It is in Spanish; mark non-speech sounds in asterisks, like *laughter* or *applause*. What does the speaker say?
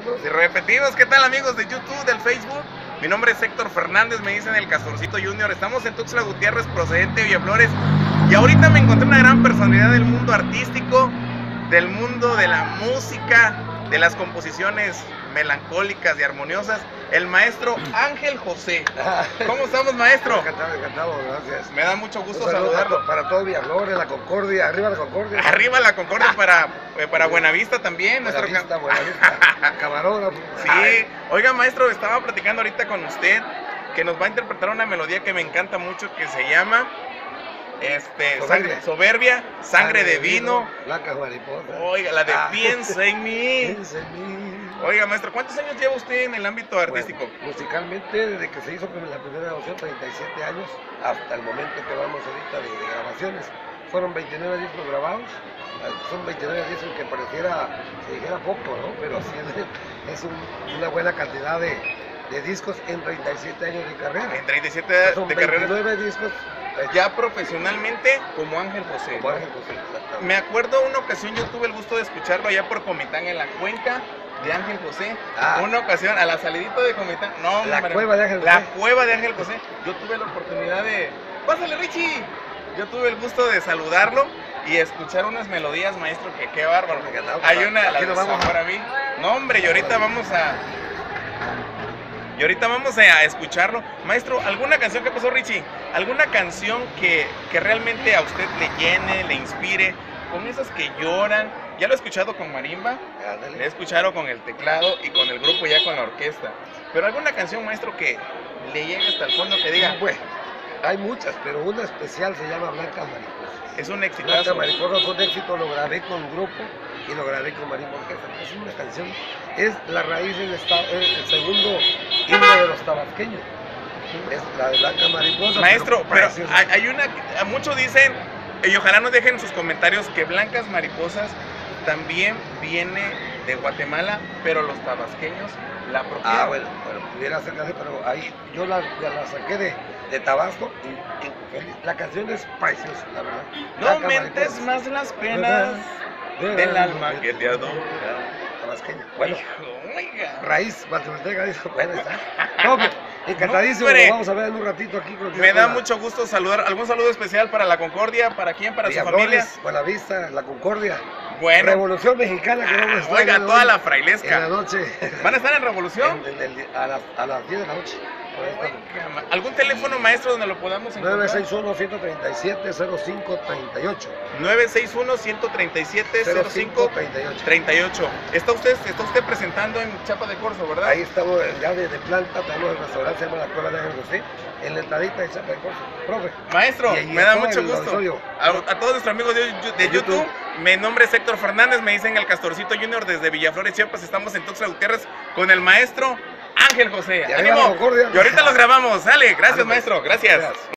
repetimos. Repetimos, ¿qué tal amigos de YouTube, del Facebook? Mi nombre es Héctor Fernández, me dicen el Castorcito Junior. Estamos en Tuxtla Gutiérrez, procedente de Villaflores. Y ahorita me encontré una gran personalidad del mundo artístico, del mundo de la música, de las composiciones melancólicas y armoniosas, el maestro Ángel José. *laughs* ¿Cómo estamos, maestro? Encantado, encantado, gracias. Me da mucho gusto saludarlo. Para, todo Villaflores, la Concordia, arriba la Concordia. Arriba la Concordia *laughs* para, eh, para Buenavista también. nuestro Buenavista, Buenavista, *laughs* camarógrafo. Sí, oiga maestro, estaba platicando ahorita con usted que nos va a interpretar una melodía que me encanta mucho que se llama este, Soberbia. sangre, soberbia, sangre, de vino. Blancas mariposas. Oiga, la de Ah. piensa en mí. Piensa en mí. Oiga maestro, ¿cuántos años lleva usted en el ámbito artístico? Bueno, musicalmente, desde que se hizo la primera grabación, 37 años, hasta el momento que vamos ahorita de, de grabaciones. Fueron 29 discos grabados. Son 29 discos que pareciera, se dijera poco, ¿no? Pero sí es, *laughs* es un- una buena cantidad de, de discos en 37 años de carrera. En 37 Son de carrera, 29 discos eh, ya profesionalmente como Ángel José. como Ángel José, exactamente. Me acuerdo una ocasión, yo tuve el gusto de escucharlo allá por Comitán en la cuenca de Ángel José. Ah. Una ocasión, a la salidita de Comitán. No, La hombre, cueva de Ángel La José. cueva de Ángel José. Yo tuve la oportunidad de. ¡Pásale, Richie! Yo tuve el gusto de saludarlo y escuchar unas melodías, maestro, que qué bárbaro. Hay una, la de vamos. Sabor a mí. No, hombre, y ahorita vamos a. Y ahorita vamos a escucharlo. Maestro, ¿alguna canción que pasó, Richie? ¿Alguna canción que, que realmente a usted le llene, le inspire? Con esas que lloran. Ya lo he escuchado con marimba, le he escuchado con el teclado y con el grupo ya con la orquesta. Pero alguna canción, maestro, que le llegue hasta el fondo, que diga, Bueno, hay muchas, pero una especial se llama Blanca Mariposa. es un Blanca exitazo. Mariposa fue un éxito, lo grabé con grupo y lo grabé con Marimba Orquesta. Es una canción, es la raíz del esta- es el segundo himno de los tabasqueños. Es la de Blanca Mariposa. Maestro, pero hay, una, a muchos dicen, y ojalá nos dejen en sus comentarios, que Blancas Mariposas también viene de Guatemala, pero los tabasqueños la apropiaron. Ah, bueno, bueno, pudiera ser pero ahí yo la, la saqué de, de Tabasco y, y la canción es preciosa, la verdad. No Blanca mentes más las penas del alma que te adora. Tabasqueña. Bueno, oiga. raíz guatemalteca dijo, bueno, está. No, encantadísimo, vamos a ver en un ratito aquí. con- Me da mucho gusto saludar. ¿Algún saludo especial para la Concordia? ¿Para quién? ¿Para su familia? Buenavista, La Concordia, Bueno, Revolución Mexicana que vamos a estar oiga, toda la En la frailesca. noche. ¿Van a estar en *laughs* Revolución? En- en el- a, las, a las 10 de la noche. ¿Algún teléfono maestro donde lo podamos encontrar? 961-137-0538. 961-137-0538. 38. Está usted, está usted presentando en Chapa de Corzo, ¿verdad? Ahí estamos ya desde planta, tenemos el restaurante, se llama La Cueva de José, en la entradita de Chapa de Corzo. Profe. Maestro, me da mucho gusto. A, a todos nuestros amigos de, de YouTube, YouTube. mi nombre es Héctor Fernández, me dicen el Castorcito Junior desde Villaflores, Chiapas. Estamos en Tuxtla Gutiérrez con el maestro Ángel José. ¡Ánimo! Y ahorita los grabamos. Sale, gracias maestro, gracias. Gracias.